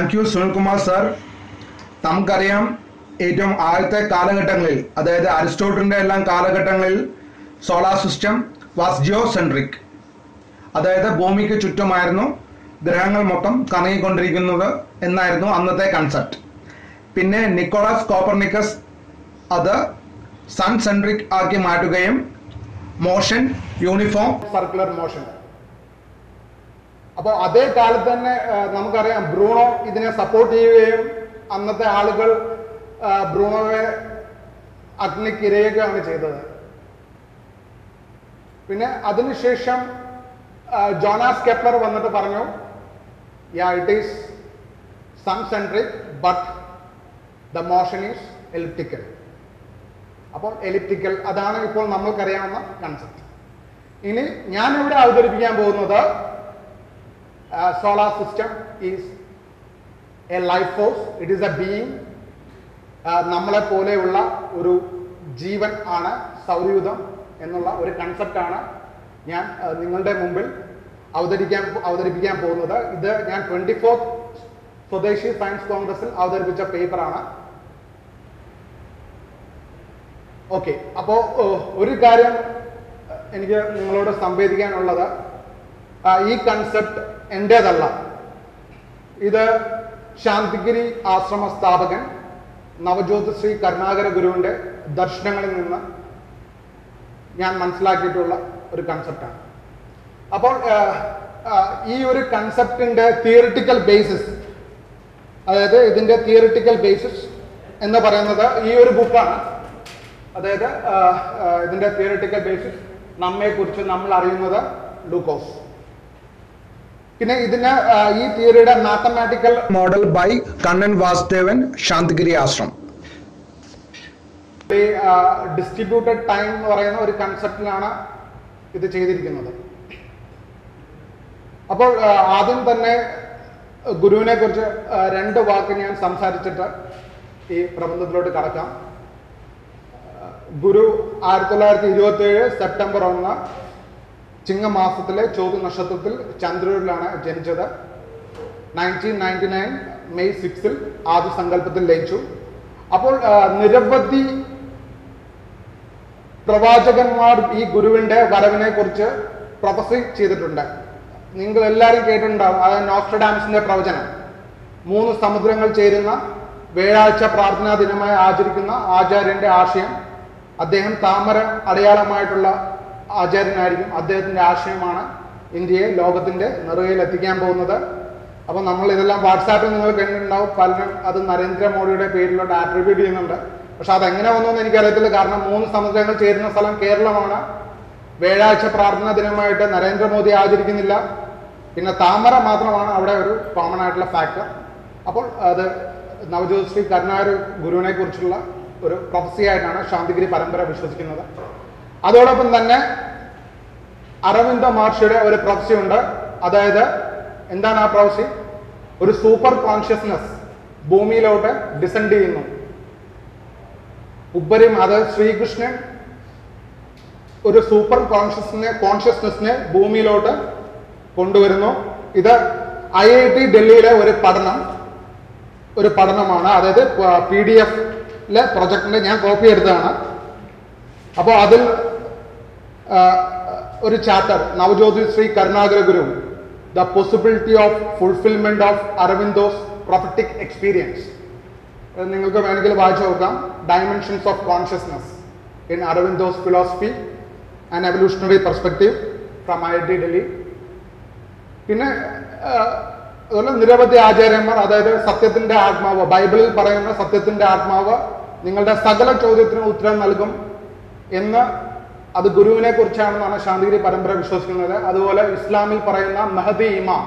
Thank you Sunilkumar sir. നമുക്കറിയാം ഏറ്റവും ആദ്യത്തെ കാലഘട്ടങ്ങളിൽ അതായത് അരിസ്റ്റോട്ടലിന്റെ എല്ലാം കാലഘട്ടങ്ങളിൽ solar system was geocentric അതായത് ഭൂമിക്ക് ചുറ്റുമായിരുന്നു ഗ്രഹങ്ങൾ മൊത്തം കറങ്ങിക്കൊണ്ടിരിക്കുന്നത് എന്നായിരുന്നു അന്നത്തെ കൺസെപ്റ്റ് പിന്നെ നിക്കോളാസ് കോപ്പർനിക്കസ് അത് സൺ സെൻട്രിക് ആക്കി മാറ്റുകയും മോഷൻ യൂണിഫോം സർക്കുലർ മോഷൻ അപ്പോൾ അതേ കാലത്ത് തന്നെ നമുക്കറിയാം ബ്രൂണോ ഇതിനെ സപ്പോർട്ട് ചെയ്യുകയും അന്നത്തെ ആളുകൾ ബ്രൂണോയെ അഗ്നിക്കിരയുകയാണ് ചെയ്തത്. പിന്നെ അതിനുശേഷം ജോണാസ് കെപ്ലർ വന്നിട്ട് പറഞ്ഞു yeah it is sun centric but the motion is elliptical അപ്പോൾ എലിപ്റ്റിക്കൽ അതാണ് ഇപ്പോൾ നമ്മൾക്കറിയാവുന്ന കൺസെപ്റ്റ് ഇനി ഞാൻ ഇവിടെ അവതരിപ്പിക്കാൻ പോകുന്നത് solar system is a life force it is a being. നമ്മളെ പോലെയുള്ള ഒരു ജീവൻ ആണ് സൗരയൂഥം എന്നുള്ള ഒരു കൺസെപ്റ്റാണ് ഞാൻ ആ, നിങ്ങളുടെ മുമ്പിൽ അവതരിക്കാൻ അവതരിപ്പിക്കാൻ പോകുന്നത്. ഇത് ഞാൻ ട്വന്റി ഫോർത്ത് സ്വദേശി സയൻസ് കോൺഗ്രസിൽ അവതരിപ്പിച്ച പേപ്പറാണ് ഓക്കെ അപ്പോ ഒരു കാര്യം എനിക്ക് നിങ്ങളോട് സംവേദിക്കാനുള്ളത്. ഈ കൺസെപ്റ്റ് എന്റേതല്ല ഇത് ശാന്തിഗിരി ആശ്രമ സ്ഥാപകൻ നവജ്യോത് ശ്രീ കരുണാകര ഗുരുവിന്റെ ദർശനങ്ങളിൽ നിന്ന് ഞാൻ മനസ്സിലാക്കിയിട്ടുള്ള ഒരു കൺസെപ്റ്റാണ് അപ്പോൾ ഈ ഒരു കൺസെപ്റ്റിന്റെ തിയറിറ്റിക്കൽ ബേസിസ് അതായത് ഇതിന്റെ തിയറിറ്റിക്കൽ ബേസിസ് എന്ന് പറയുന്നത് ഈ ഒരു ബുക്കാണ് അതായത് ഇതിന്റെ തിയറിറ്റിക്കൽ ബേസിസ് നമ്മെ കുറിച്ച് നമ്മൾ അറിയുന്നത് ലൂക്കോസ് പിന്നെ ഇതിന് ഈ തിയറിയുടെ mathematical model by Kannan Vasudevan Santhigiri Ashram distributed time എന്ന് പറയുന്ന ഒരു കൺസെപ്റ്റിലാണ് ഇത് ചെയ്തിരിക്കുന്നത്. അപ്പോൾ ആദ്യം തന്നെ ഗുരുവിനെ കുറിച്ച് രണ്ട് വാക്ക് ഞാൻ സംസാരിച്ചിട്ട് ഈ പ്രബന്ധത്തിലോട്ട് കടക്കാം. ഗുരു ആയിരത്തി തൊള്ളായിരത്തി ഇരുപത്തി ഏഴ് സെപ്റ്റംബർ ഒന്ന് ചിങ്ങമാസത്തിലെ ചോദ്യ നക്ഷത്രത്തിൽ ചന്ദ്രൂരിലാണ് ജനിച്ചത്. നയന്റീൻ നയന്റി നയൻ മെയ് സിക്സിൽ ആദ്യ സങ്കല്പത്തിൽ ലയിച്ചു. അപ്പോൾ നിരവധി പ്രവാചകന്മാർ ഈ ഗുരുവിന്റെ വരവിനെ കുറിച്ച് പ്രൊഫസി ചെയ്തിട്ടുണ്ട്. നിങ്ങൾ എല്ലാവരും കേട്ടിട്ടുണ്ടാവും അതായത് നോസ്ട്രഡാംസിന്റെ പ്രവചനം. മൂന്ന് സമുദ്രങ്ങൾ ചേരുന്ന വ്യാഴാഴ്ച പ്രാർത്ഥനാ ദിനമായി ആചരിക്കുന്ന ആചാര്യന്റെ ആശയം അദ്ദേഹം താമര അടയാളമായിട്ടുള്ള ആചാര്യനായിരിക്കും. അദ്ദേഹത്തിന്റെ ആശയമാണ് ഇന്ത്യയെ ലോകത്തിന്റെ നിറയിൽ എത്തിക്കാൻ പോകുന്നത്. അപ്പോൾ നമ്മൾ ഇതെല്ലാം വാട്സാപ്പിൽ നിങ്ങൾ കണ്ടിട്ടുണ്ടാവും. പലരും അത് നരേന്ദ്രമോദിയുടെ പേരിലോട്ട് ആട്രിബ്യൂട്ട് ചെയ്യുന്നുണ്ട്. പക്ഷെ അതെങ്ങനെ വന്നു എന്ന് എനിക്കറിയത്തില്ല. കാരണം മൂന്ന് സമുദ്രങ്ങൾ ചേരുന്ന സ്ഥലം കേരളമാണ്. വ്യാഴാഴ്ച പ്രാർത്ഥനാ ദിനമായിട്ട് നരേന്ദ്രമോദി ആചരിക്കുന്നില്ല. പിന്നെ താമര മാത്രമാണ് അവിടെ ഒരു കോമൺ ആയിട്ടുള്ള ഫാക്ടർ അപ്പോൾ അത് നവജ്യോത് ശ്രീ കരുണാരു ഗുരുവിനെ കുറിച്ചുള്ള ഒരു പ്രൊഫസി ആയിട്ടാണ് ശാന്തിഗിരി പരമ്പര വിശ്വസിക്കുന്നത്. അതോടൊപ്പം തന്നെ അരവിന്ദ മഹർഷിയുടെ ഒരു പ്രൊഫസി ഉണ്ട് അതായത് എന്താണ് ആ പ്രൊഫസി ഒരു സൂപ്പർ കോൺഷ്യസ്നെസ് ഭൂമിയിലോട്ട് ഡിസെൻഡ് ചെയ്യുന്നു. ഉപ്പരും അത് ശ്രീകൃഷ്ണൻ ഒരു സൂപ്പർ കോൺഷ്യസ്നെ കോൺഷ്യസ്നെസ്സിനെ ഭൂമിയിലോട്ട് കൊണ്ടുവരുന്നു. ഇത് ഐ ഐ ടി ഡൽഹിയിലെ ഒരു പഠനം ഒരു പഠനമാണ്. അതായത് പി ഡി എഫിലെ പ്രൊജക്ടിന്റെ ഞാൻ കോപ്പി എടുത്തതാണ്. അപ്പോൾ അതിൽ ഒരു chapter Navajyothi Sree Karunakara Guru the possibility of fulfilment of Aurobindo's prophetic experience നിങ്ങൾക്ക് വേണമെങ്കിൽ വായിച്ചു നോക്കാം. Dimensions of consciousness in Aurobindo's philosophy and evolutionary perspective from I T Delhi പിന്നെ അതുപോലെ നിരവധി ആചാര്യന്മാർ അതായത് സത്യത്തിന്റെ ആത്മാവ് ബൈബിളിൽ പറയുന്ന സത്യത്തിന്റെ ആത്മാവ് നിങ്ങളുടെ സകല ചോദ്യത്തിന് ഉത്തരം നൽകും എന്ന് അത് ഗുരുവിനെ കുറിച്ചാണെന്നാണ് ശാന്തിഗിരി പരമ്പര വിശ്വസിക്കുന്നത്. അതുപോലെ ഇസ്ലാമിൽ പറയുന്ന മെഹദി ഇമാം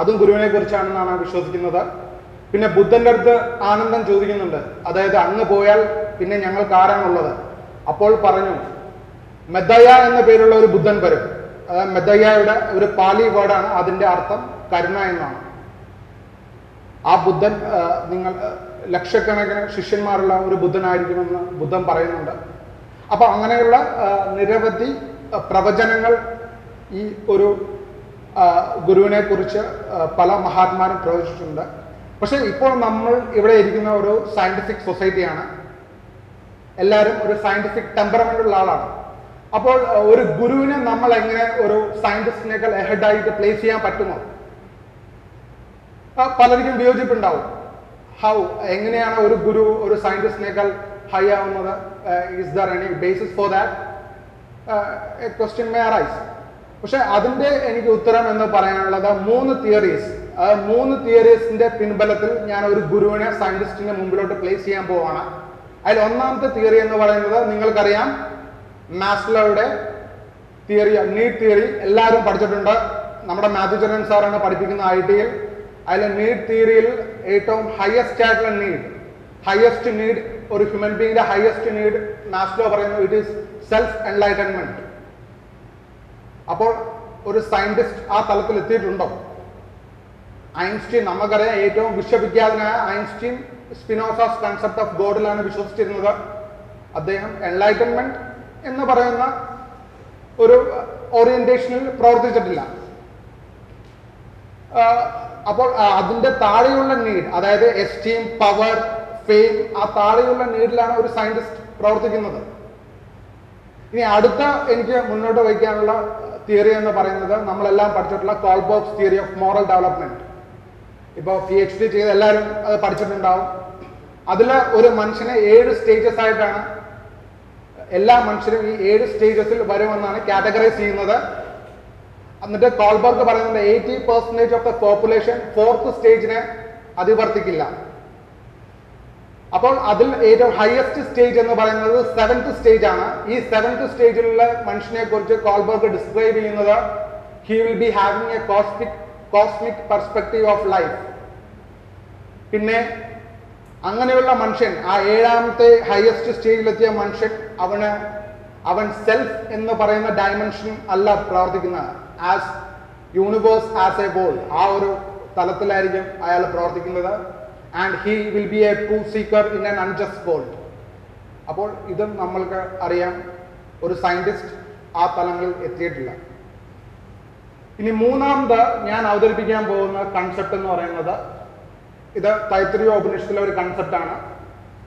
അതും ഗുരുവിനെ കുറിച്ചാണെന്നാണ് വിശ്വസിക്കുന്നത്. പിന്നെ ബുദ്ധന്റെ അടുത്ത് ആനന്ദം ചോദിക്കുന്നുണ്ട്. അതായത് അങ്ങ് പോയാൽ പിന്നെ ഞങ്ങൾക്ക് ആരാണുള്ളത് അപ്പോൾ പറഞ്ഞു മെദയ എന്ന പേരുള്ള ഒരു ബുദ്ധൻ വരും. അതായത് മെദയ്യയുടെ ഒരു പാലി വേർഡാണ് അതിന്റെ അർത്ഥം കരുണ എന്നാണ്. ആ ബുദ്ധൻ നിങ്ങൾ ലക്ഷക്കണക്കിന് ശിഷ്യന്മാരുള്ള ഒരു ബുദ്ധനായിരിക്കുമെന്ന് ബുദ്ധൻ പറയുന്നുണ്ട്. അപ്പൊ അങ്ങനെയുള്ള നിരവധി പ്രവചനങ്ങൾ ഈ ഒരു ഗുരുവിനെ കുറിച്ച് പല മഹാത്മാരും പ്രവചിച്ചിട്ടുണ്ട്. പക്ഷെ ഇപ്പോൾ നമ്മൾ ഇവിടെ ഇരിക്കുന്ന ഒരു സയന്റിഫിക് സൊസൈറ്റിയാണ് എല്ലാവരും ഒരു സയന്റിഫിക് ടെമ്പറമെന്റ് ഉള്ള ആളാണ്. അപ്പോൾ ഒരു ഗുരുവിനെ നമ്മൾ എങ്ങനെ ഒരു സയന്റിസ്റ്റിനേക്കാൾ എഹെഡ് ആയിട്ട് പ്ലേസ് ചെയ്യാൻ പറ്റുമോ പലർക്കും വിയോജിപ്പുണ്ടാവും. ഹൗ എങ്ങനെയാണ് ഒരു ഗുരു ഒരു ഹൈ ആവുന്നത് is there any basis for that question may arise പക്ഷെ അതിന്റെ എനിക്ക് ഉത്തരം എന്ന് പറയാനുള്ളത് മൂന്ന് തിയറീസ് മൂന്ന് തിയറീസിന്റെ പിൻബലത്തിൽ ഞാൻ ഒരു ഗുരുവിനെ സയന്റിസ്റ്റിന്റെ മുമ്പിലോട്ട് പ്ലേസ് ചെയ്യാൻ പോവാണ്. അതിൽ ഒന്നാമത്തെ തിയറി എന്ന് പറയുന്നത് നിങ്ങൾക്കറിയാം. മാസ്ലോയുടെ തിയറി നീഡ് തിയറി എല്ലാവരും പഠിച്ചിട്ടുണ്ട്. നമ്മുടെ മാത്യുചരൻ സാറാണ് പഠിപ്പിക്കുന്ന ഐ ടിയിൽ അതിലെ നീഡ് തിയറിയിൽ ഏറ്റവും ഹയസ്റ്റ് ആയിട്ടുള്ള നീഡ് ഹയസ്റ്റ് നീഡ് ഒരു ഹ്യൂമൻ ബീങ്ങിന്റെ ഹയസ്റ്റ് നീഡ് മാസ്ലോ പറയുന്നു ഇറ്റ് ഈസ് സെൽഫ് എൻലൈറ്റൻമെന്റ് അപ്പോൾ ഒരു സയന്റിസ്റ്റ് ആ തലത്തിൽ എത്തിയിട്ടുണ്ടോ? ഐൻസ്റ്റീൻ നമുക്കറിയാം ഏറ്റവും വിശ്വവിഖ്യാതനായ ഐൻസ്റ്റീൻ സ്പിനോസാസ് കൺസെപ്റ്റ് ഓഫ് ഗോഡിലാണ് വിശ്വസിച്ചിരുന്നത്. അദ്ദേഹം എൻലൈറ്റൻമെന്റ് എന്ന് പറയുന്ന ഒരു ഓറിയന്റേഷനിൽ പ്രവർത്തിച്ചിട്ടില്ല. അപ്പോൾ അതിന്റെ താഴെയുള്ള നീഡ് അതായത് എസ്റ്റീം പവർ ഫെയിം ആ താഴെയുള്ള നീഡിലാണ് ഒരു സയന്റിസ്റ്റ് പ്രവർത്തിക്കുന്നത്. ഇനി അടുത്ത എനിക്ക് മുന്നോട്ട് വയ്ക്കാനുള്ള തിയറി എന്ന് പറയുന്നത് നമ്മളെല്ലാം പഠിച്ചിട്ടുള്ള Kohlberg's theory of moral development ഇപ്പോൾ പി എച്ച് ഡി ചെയ്ത് എല്ലാവരും അത് പഠിച്ചിട്ടുണ്ടാവും. അതിൽ ഒരു മനുഷ്യനെ ഏഴ് സ്റ്റേജസ് ആയിട്ടാണ് എല്ലാ മനുഷ്യരും ഈ ഏഴ് സ്റ്റേജസിൽ വരുമെന്നാണ് കാറ്റഗറൈസ് ചെയ്യുന്നത്. എന്നിട്ട് കോൾബർഗ് പറയുന്നത് eighty percentage of the population fourth സ്റ്റേജിനെ അതിവർത്തിക്കില്ല അപ്പോൾ അതിൽ ഏറ്റവും ഹയസ്റ്റ് സ്റ്റേജ് എന്ന് പറയുന്നത് സെവൻത് സ്റ്റേജ് ആണ്. ഈ സെവൻത് സ്റ്റേജിലുള്ള മനുഷ്യനെ കുറിച്ച് കോൾബർഗ് ഡിസ്ക്രൈബ് ചെയ്യുന്നത് he will be having a cosmic cosmic perspective of life പിന്നെ അങ്ങനെയുള്ള മനുഷ്യൻ ആ ഏഴാമത്തെ ഹയസ്റ്റ് സ്റ്റേജിലെത്തിയ മനുഷ്യൻ അവന് അവൻ സെൽഫ് എന്ന് പറയുന്ന ഡയമെൻഷൻ അല്ല പ്രവർത്തിക്കുന്നത്. As universe as a ball ആ ഒരു തലത്തിലായിരിക്കും അയാൾ പ്രവർത്തിക്കുന്നത്. And he will be a true seeker in an unjust world അപ്പോൾ ഇതും നമ്മൾക്ക് അറിയാം. ഒരു സയന്റിസ്റ്റ് ആ തലങ്ങളിൽ എത്തിയിട്ടില്ല. ഇനി മൂന്നാമത് ഞാൻ അവതരിപ്പിക്കാൻ പോകുന്ന കൺസെപ്റ്റ് എന്ന് പറയുന്നത് ഇത് തൈത്രിയ ഉപനിഷത്തിലെ ഒരു കൺസെപ്റ്റാണ്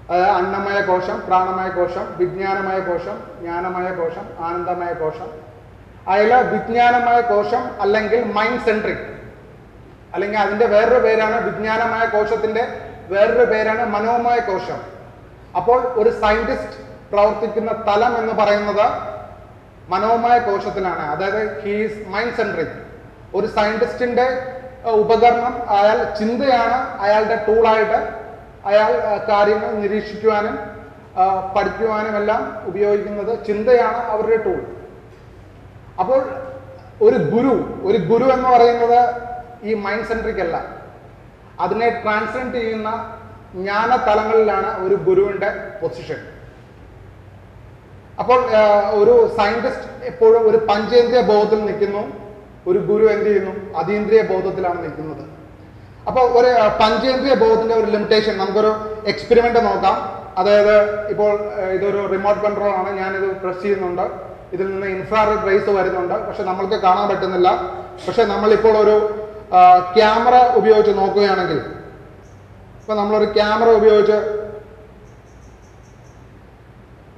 അതായത് അന്നമയ കോശം പ്രാണമയ കോശം വിജ്ഞാനമയ കോശം ജ്ഞാനമയ കോശം ആനന്ദമയ കോശം. അതിൽ വിജ്ഞാനമയ കോശം അല്ലെങ്കിൽ മൈൻഡ് സെൻട്രിക് അല്ലെങ്കിൽ അതിന്റെ വേറൊരു പേരാണ് വിജ്ഞാനമായ കോശത്തിന്റെ വേറൊരു പേരാണ് മനോമയ കോശം. അപ്പോൾ ഒരു സയന്റിസ്റ്റ് പ്രവർത്തിക്കുന്ന തലം എന്ന് പറയുന്നത് മനോമയ കോശത്തിലാണ് അതായത് ഹീസ് മൈൻഡ് സെൻട്രിക് ഒരു സയന്റിസ്റ്റിന്റെ ഉപകരണം അയാൾ ചിന്തയാണ് അയാളുടെ ടൂളായിട്ട് അയാൾ കാര്യങ്ങൾ നിരീക്ഷിക്കുവാനും അഹ്, പഠിക്കുവാനും എല്ലാം ഉപയോഗിക്കുന്നത് ചിന്തയാണ് അവരുടെ ടൂൾ അപ്പോൾ ഒരു ഗുരു ഒരു ഗുരു എന്ന് പറയുന്നത് ഈ മൈൻഡ് സെൻട്രിക് അല്ല. അതിനെ ട്രാൻസ്ലെന്റ് ചെയ്യുന്ന ജ്ഞാന തലങ്ങളിലാണ് ഒരു ഗുരുവിന്റെ പൊസിഷൻ അപ്പോൾ ഒരു സയന്റിസ്റ്റ് എപ്പോഴും ഒരു പഞ്ചേന്ദ്രിയ ബോധത്തിൽ നിൽക്കുന്നു. ഒരു ഗുരു എന്ത് ചെയ്യുന്നു? അതീന്ദ്രിയ ബോധത്തിലാണ് നിൽക്കുന്നത്. അപ്പോൾ ഒരു പഞ്ചേന്ദ്രിയ ബോധത്തിന്റെ ഒരു ലിമിറ്റേഷൻ നമുക്കൊരു എക്സ്പെരിമെന്റ് നോക്കാം. അതായത് ഇപ്പോൾ ഇതൊരു റിമോട്ട് കൺട്രോൾ ആണ്. ഞാനിത് പ്രസ് ചെയ്യുന്നുണ്ട്. ഇതിൽ നിന്ന് ഇൻഫ്രാറെഡ് റേസ് വരുന്നുണ്ട്. പക്ഷെ നമ്മൾക്ക് കാണാൻ പറ്റുന്നില്ല. പക്ഷെ നമ്മളിപ്പോൾ ഒരു ക്യാമറ ഉപയോഗിച്ച് നോക്കുകയാണെങ്കിൽ ഇപ്പൊ നമ്മളൊരു ക്യാമറ ഉപയോഗിച്ച്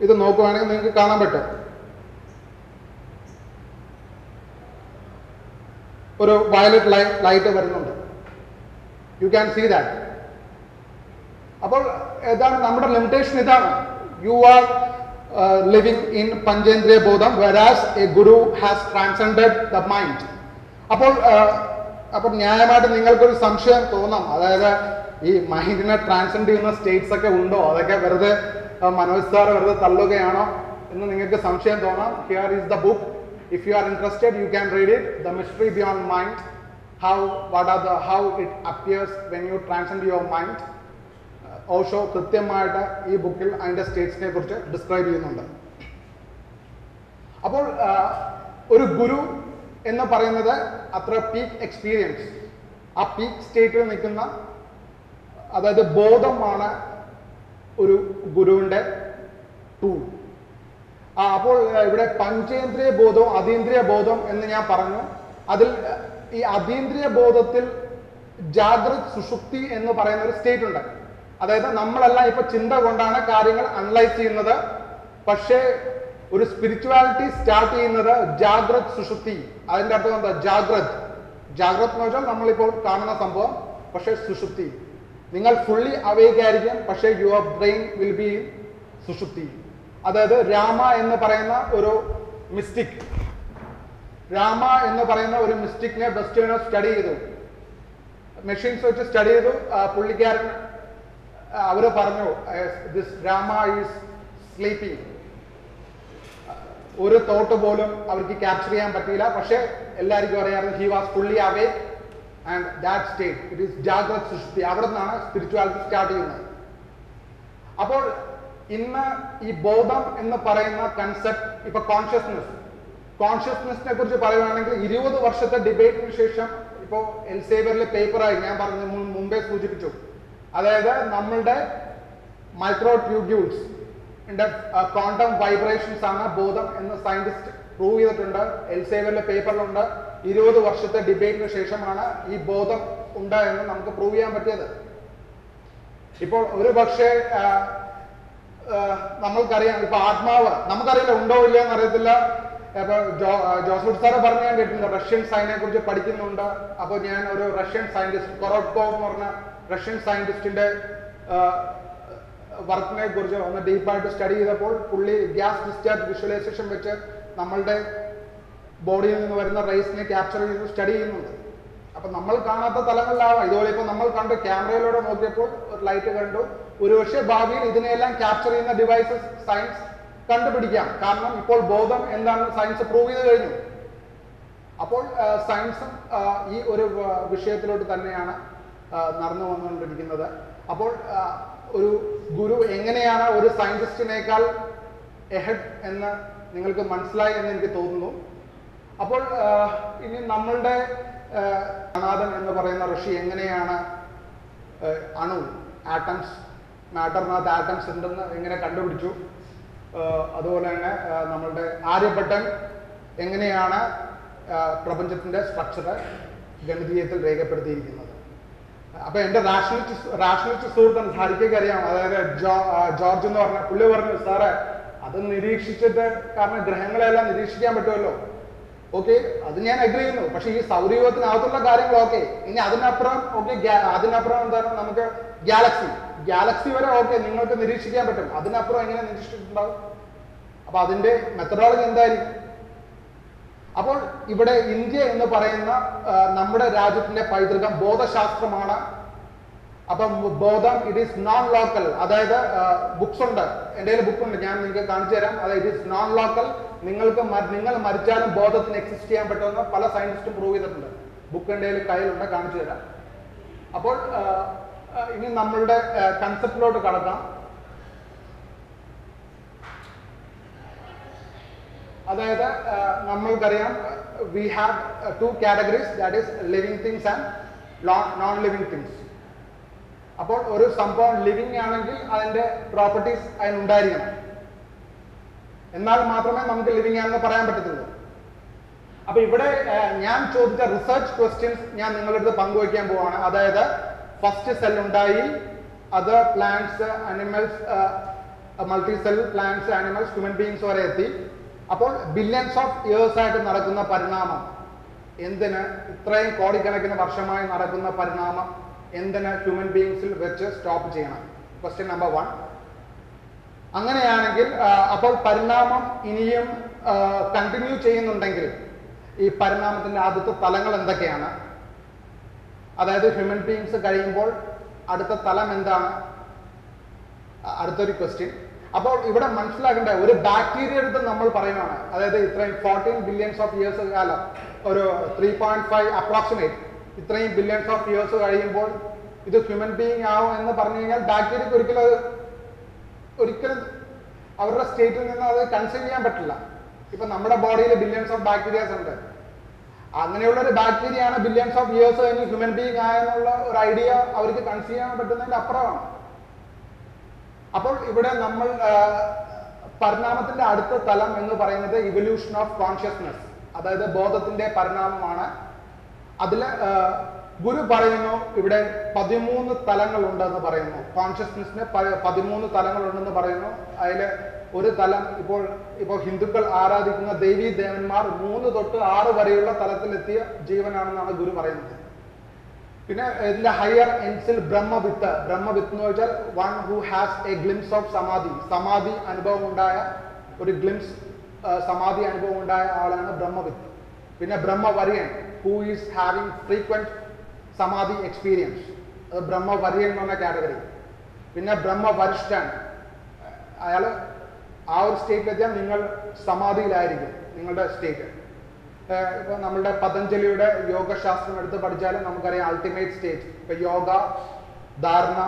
ഇത് നോക്കുകയാണെങ്കിൽ നിങ്ങൾക്ക് കാണാൻ പറ്റും. ഒരു വയലറ്റ് ലൈ ലൈറ്റ് വരുന്നുണ്ട്. യു ക്യാൻ സീ ദാറ്റ് അപ്പോൾ ഇതാണ് നമ്മുടെ ലിമിറ്റേഷൻ ഇതാണ്. യു ആർ ലിവിങ് ഇൻ പഞ്ചേന്ദ്രിയ ബോധം whereas a guru has transcended the mind അപ്പോൾ അപ്പോൾ ന്യായമായിട്ട് നിങ്ങൾക്കൊരു സംശയം തോന്നാം. അതായത് ഈ മൈൻഡിനെ ട്രാൻസ്ജെൻഡ് ചെയ്യുന്ന സ്റ്റേറ്റ്സ് ഒക്കെ ഉണ്ടോ? അതൊക്കെ വെറുതെ മനോജ് സാർ വെറുതെ തള്ളുകയാണോ എന്ന് നിങ്ങൾക്ക് സംശയം തോന്നാം. Here is the book if you are interested you can read it the mystery beyond mind how what are the how it appears when you transcend your mind Osho കൃത്യമായിട്ട് ഈ ബുക്കിൽ അതിന്റെ സ്റ്റേറ്റ്സിനെ കുറിച്ച് ഡിസ്ക്രൈബ് ചെയ്യുന്നുണ്ട്. അപ്പോൾ ഒരു ഗുരു എന്ന് പറയുന്നത് അത്ര പീക്ക് എക്സ്പീരിയൻസ് ആ പീക്ക് സ്റ്റേറ്റിൽ നിൽക്കുന്ന അതായത് ബോധമാണ് ഒരു ഗുരുവിന്റെ ടൂൾ ആ അപ്പോൾ ഇവിടെ പഞ്ചേന്ദ്രിയ ബോധവും അതീന്ദ്രിയ ബോധം എന്ന് ഞാൻ പറഞ്ഞു. അതിൽ ഈ അതീന്ദ്രിയ ബോധത്തിൽ ജാഗ്രത് സുഷുപ്തി എന്ന് പറയുന്ന ഒരു സ്റ്റേറ്റ് ഉണ്ട്. അതായത് നമ്മളെല്ലാം ഇപ്പൊ ചിന്ത കൊണ്ടാണ് കാര്യങ്ങൾ അനലൈസ് ചെയ്യുന്നത്. പക്ഷേ ഒരു സ്പിരിച്വാലിറ്റി സ്റ്റാർട്ട് ചെയ്യുന്നത് ജാഗ്രത് സുഷുപ്തി. അതിന്റെ അർത്ഥം എന്താ? ജാഗ്രത്. ജാഗ്രത് എന്ന് വെച്ചാൽ നമ്മളിപ്പോൾ കാണുന്ന സംഭവം പക്ഷേ സുഷുപ്തി. നിങ്ങൾ ഫുള്ളി അവേക്ക് ആയിരിക്കും പക്ഷേ യുവർ ബ്രെയിൻ വിൽ ബി സുഷുപ്തി. അതായത് രാമ എന്ന് പറയുന്ന ഒരു മിസ്റ്റിക് രാമ എന്ന് പറയുന്ന ഒരു മിസ്റ്റിക്കിനെ വെസ്റ്റേണേഴ്സ് സ്റ്റഡി ചെയ്തു. മെഷീൻസ് വെച്ച് സ്റ്റഡി ചെയ്തു. പുള്ളിക്കാരൻ അവർ പറഞ്ഞു ദിസ് രാമ ഈസ് സ്ലീപ്പിംഗ് ഒരു തോട്ട് പോലും അവർക്ക് ക്യാപ്ചർ ചെയ്യാൻ പറ്റിയില്ല. പക്ഷേ എല്ലാവർക്കും അറിയാമായിരുന്നു he was fully awake and that state it is ജാഗ്രത സൃഷ്ടി അവിടെ നിന്നാണ് സ്പിരിച്വാലിറ്റി സ്റ്റാർട്ട് ചെയ്യുന്നത്. അപ്പോൾ ഇന്ന് ഈ ബോധം എന്ന് പറയുന്ന കൺസെപ്റ്റ് ഇപ്പൊ കോൺഷ്യസ്നെസ് കോൺഷ്യസ്നെസ്സിനെ കുറിച്ച് പറയുകയാണെങ്കിൽ ഇരുപത് വർഷത്തെ ഡിബേറ്റിന് ശേഷം ഇപ്പോൾ എൽസേവറിലെ പേപ്പറായി ഞാൻ പറഞ്ഞ മുമ്പേ സൂചിപ്പിച്ചു. അതായത് നമ്മളുടെ മൈക്രോ ട്യൂബ്യൂൾസ് ക്വാണ്ടം വൈബ്രേഷൻസ് ആണ് ബോധം എന്ന് സയന്റിസ്റ്റ് പ്രൂവ് ചെയ്തിട്ടുണ്ട്. എൽസേവറിലെ പേപ്പറിലുണ്ട് ഇരുപത് വർഷത്തെ ഡിബേറ്റിന് ശേഷമാണ് ഈ ബോധം ഉണ്ട് എന്ന് നമുക്ക് പ്രൂവ് ചെയ്യാൻ പറ്റിയത്. ഇപ്പോൾ ഒരു പക്ഷേ നമ്മൾക്കറിയാം ഇപ്പൊ ആത്മാവ് നമുക്കറിയില്ല ഉണ്ടോ ഇല്ല എന്ന് അറിയത്തില്ല. ഇപ്പൊ ജോ- ജോസഫ് സാറ് പറഞ്ഞു ഞാൻ കേട്ടിട്ടുണ്ട് റഷ്യൻ സൈനെ കുറിച്ച് പഠിക്കുന്നുണ്ട്. അപ്പൊ ഞാൻ ഒരു റഷ്യൻ സയന്റിസ്റ്റ് കൊറോട്കോവ് എന്ന് പറഞ്ഞ റഷ്യൻ സയന്റിസ്റ്റിന്റെ വർക്കിനെ കുറിച്ച് ഒന്ന് ഡീപ്പായിട്ട് സ്റ്റഡി ചെയ്തപ്പോൾ പുള്ളി ഗ്യാസ് ഡിസ്ചാർജ് വിഷ്വലൈസേഷൻ വെച്ച് നമ്മളുടെ ബോഡിയിൽ നിന്ന് വരുന്ന റേസിനെ ക്യാപ്ചർ ചെയ്ത് സ്റ്റഡി ചെയ്യുന്നുണ്ട്. അപ്പൊ നമ്മൾ കാണാത്ത തലങ്ങളിലാവാം. ഇതുപോലെ ഇപ്പൊ നമ്മൾ കണ്ട് ക്യാമറയിലൂടെ നോക്കിയപ്പോൾ ഒരു ലൈറ്റ് കണ്ടു. ഒരുപക്ഷെ ഭാവിയിൽ ഇതിനെല്ലാം ക്യാപ്ചർ ചെയ്യുന്ന ഡിവൈസസ് സയൻസ് കണ്ടുപിടിക്കാം. കാരണം ഇപ്പോൾ ബോധം എന്താണെന്ന് സയൻസ് പ്രൂവ് ചെയ്ത് കഴിഞ്ഞു. അപ്പോൾ സയൻസും ഈ ഒരു വിഷയത്തിലോട്ട് തന്നെയാണ് നടന്നു വന്നുകൊണ്ടിരിക്കുന്നത് അപ്പോൾ ഒരു ഗുരു എങ്ങനെയാണ് ഒരു സയന്റിസ്റ്റിനേക്കാൾ എഹഡ് എന്ന് നിങ്ങൾക്ക് മനസ്സിലായി എന്ന് എനിക്ക് തോന്നുന്നു. അപ്പോൾ ഇനി നമ്മളുടെ അനാഥൻ എന്ന് പറയുന്ന ഋഷി എങ്ങനെയാണ് അണു ആറ്റംസ് മാറ്ററിനകത്ത് ആറ്റംസ് ഉണ്ടെന്ന് എങ്ങനെ കണ്ടുപിടിച്ചു? അതുപോലെ തന്നെ നമ്മളുടെ ആര്യഭട്ടൻ എങ്ങനെയാണ് പ്രപഞ്ചത്തിന്റെ സ്ട്രക്ചർ ഗണിതീയത്തിൽ രേഖപ്പെടുത്തിയിരിക്കുന്നത്? അപ്പൊ എന്റെ റാഷണലിസ്റ്റ് റാഷണലിസ്റ്റ് സുഹൃത്തും ഹരിക്കൊക്കെ അറിയാം. അതായത് ജോർജ് എന്ന് പറഞ്ഞ പുള്ളി പറഞ്ഞു സാറേ അത് നിരീക്ഷിച്ചിട്ട് കാരണം ഗ്രഹങ്ങളെല്ലാം നിരീക്ഷിക്കാൻ പറ്റുമല്ലോ. ഓക്കെ അത് ഞാൻ അഗ്രി ചെയ്യുന്നു. പക്ഷെ ഈ സൗരയൂഹത്തിനകത്തുള്ള കാര്യങ്ങൾ ഓക്കെ. ഇനി അതിനപ്പുറം ഓക്കെ അതിനപ്പുറം എന്താണ് നമുക്ക് ഗാലക്സി. ഗാലക്സി വരെ ഓക്കെ നിങ്ങൾക്ക് നിരീക്ഷിക്കാൻ പറ്റും. അതിനപ്പുറം എങ്ങനെ നിരീക്ഷിച്ചിട്ടുണ്ടാവും? അപ്പൊ അതിന്റെ മെത്തഡോളജി എന്തായിരിക്കും? അപ്പോൾ ഇവിടെ ഇന്ത്യ എന്ന് പറയുന്ന നമ്മുടെ രാജ്യത്തിന്റെ പൈതൃകം ബോധശാസ്ത്രമാണ്. അപ്പം ബോധം ഇറ്റ് ഈസ് നോൺ ലോക്കൽ അതായത് ബുക്സ് ഉണ്ട്. എന്റെ കയ്യിൽ ബുക്ക് ഉണ്ട്. ഞാൻ നിങ്ങൾക്ക് കാണിച്ചു തരാം. അതായത് ഇറ്റ് ഈസ് നോൺ ലോക്കൽ നിങ്ങൾക്ക് നിങ്ങൾ മരിച്ചാലും ബോധത്തിന് എക്സിസ്റ്റ് ചെയ്യാൻ പറ്റുമെന്ന് പല സയന്റിസ്റ്റും പ്രൂവ് ചെയ്തിട്ടുണ്ട്. ബുക്ക് എന്റെ കയ്യിൽ കയ്യിലുണ്ട്. കാണിച്ചു തരാം. അപ്പോൾ ഇനി നമ്മളുടെ കൺസെപ്റ്റിലോട്ട് കടക്കാം. അതായത് നമ്മൾക്കറിയാം we have two categories that is living things and non living things അപ്പോൾ ഒരു സംഭവം ലിവിങ് ആണെങ്കിൽ അതിന്റെ പ്രോപ്പർട്ടീസ് അതിനുണ്ടായിരിക്കണം. എന്നാൽ മാത്രമേ നമുക്ക് ലിവിങ് ആണെന്ന് പറയാൻ പറ്റത്തുള്ളൂ. അപ്പൊ ഇവിടെ ഞാൻ ചോദിച്ച റിസർച്ച് ക്വസ്റ്റ്യൻസ് ഞാൻ നിങ്ങളുടെ അടുത്ത് പങ്കുവയ്ക്കാൻ പോവാണ്. അതായത് ഫസ്റ്റ് സെൽ ഉണ്ടായി അത് plants animals multi cell plants animals human beings വരെ എത്തി. അപ്പോൾ ബില്യൻസ് ഓഫ് ഇയേഴ്സ് ആയിട്ട് നടക്കുന്ന പരിണാമം. എന്തിന് ഇത്രയും കോടിക്കണക്കിന് വർഷമായി നടക്കുന്ന പരിണാമം? എന്തിന് ഹ്യൂമൻ ബീങ്സിൽ വെച്ച് സ്റ്റോപ്പ് ചെയ്യണം? ക്വസ്റ്റ്യൻ നമ്പർ വൺ അങ്ങനെയാണെങ്കിൽ അപ്പോൾ പരിണാമം ഇനിയും കണ്ടിന്യൂ ചെയ്യുന്നുണ്ടെങ്കിൽ ഈ പരിണാമത്തിന്റെ ആദ്യത്തെ തലങ്ങൾ എന്തൊക്കെയാണ്? അതായത് ഹ്യൂമൻ ബീങ്സ് കഴിയുമ്പോൾ അടുത്ത തലം എന്താണ്? അടുത്തൊരു ക്വസ്റ്റ്യൻ അപ്പോൾ ഇവിടെ മനസ്സിലാക്കേണ്ട ഒരു ബാക്ടീരിയ എടുത്ത് നമ്മൾ പറയുന്നതാണ്. അതായത് ഇത്രയും ഫോർട്ടീൻ ബില്യൺസ് ഓഫ് ഇയേഴ്സ് കാലം ഒരു ത്രീ പോയിന്റ് ഫൈവ് അപ്രോക്സിമേറ്റ് ഇത്രയും ബില്യൺസ് ഓഫ് ഇയേഴ്സ് കഴിയുമ്പോൾ ഇത് ഹ്യൂമൻ ബീയിങ് ആവും എന്ന് പറഞ്ഞു കഴിഞ്ഞാൽ ബാക്ടീരിയക്ക് ഒരിക്കലും അത് ഒരിക്കലും അവരുടെ സ്റ്റേറ്റിൽ നിന്ന് അത് കൺസീവ് ചെയ്യാൻ പറ്റില്ല. ഇപ്പൊ നമ്മുടെ ബോഡിയിൽ ബില്യൺസ് ഓഫ് ബാക്ടീരിയാസ് ഉണ്ട്. അങ്ങനെയുള്ള ഒരു ബാക്ടീരിയ ആണ് ബില്യൺസ് ഓഫ് ഇയേഴ്സ് കഴിഞ്ഞ് ഹ്യൂമൻ ബീയിങ് ആയെന്നുള്ള ഒരു ഐഡിയ അവർക്ക് കൺസീവ് ചെയ്യാൻ പറ്റുന്നതിന്റെ അപ്പുറമാണ്. അപ്പോൾ ഇവിടെ നമ്മൾ പരിണാമത്തിന്റെ അടുത്ത തലം എന്ന് പറയുന്നത് ഇവല്യൂഷൻ ഓഫ് കോൺഷ്യസ്നെസ് അതായത് ബോധത്തിന്റെ പരിണാമമാണ്. അതിൽ ഗുരു പറയുന്നു ഇവിടെ പതിമൂന്ന് തലങ്ങളുണ്ടെന്ന് പറയുന്നു. കോൺഷ്യസ്നെസ്സിന് പതിമൂന്ന് തലങ്ങളുണ്ടെന്ന് പറയുന്നു. അതിൽ ഒരു തലം ഇപ്പോൾ ഇപ്പോൾ ഹിന്ദുക്കൾ ആരാധിക്കുന്ന ദേവീ ദേവന്മാർ മൂന്ന് തൊട്ട് ആറ് വരെയുള്ള തലത്തിലെത്തിയ ജീവനാണെന്നാണ് ഗുരു പറയുന്നത്. പിന്നെ ഇതിന്റെ ഹയർ എൻസിൽ ബ്രഹ്മവിത്ത്. ബ്രഹ്മവിത്ത് എന്ന് വെച്ചാൽ one who has a glimpse of samadhi സമാധി അനുഭവം ഉണ്ടായ ഒരു ഗ്ലിംസ് സമാധി അനുഭവം ഉണ്ടായ ആളാണ് ബ്രഹ്മവിത്ത്. പിന്നെ ബ്രഹ്മവര്യൻ who is having frequent samadhi experience അത് ബ്രഹ്മവര്യൻ എന്ന് പറഞ്ഞ കാറ്റഗറി പിന്നെ ബ്രഹ്മവരിഷ്ഠൻ. അയാൾ ആ ഒരു സ്റ്റേറ്റിലെത്തിയാൽ നിങ്ങൾ സമാധിയിലായിരിക്കും നിങ്ങളുടെ സ്റ്റേറ്റ് ഇപ്പൊ നമ്മുടെ പതഞ്ജലിയുടെ യോഗശാസ്ത്രം എടുത്ത് പഠിച്ചാലും നമുക്കറിയാം അൾട്ടിമേറ്റ് സ്റ്റേറ്റ് ഇപ്പൊ യോഗ ധാരണ